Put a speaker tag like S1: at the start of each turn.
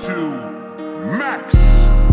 S1: to Max.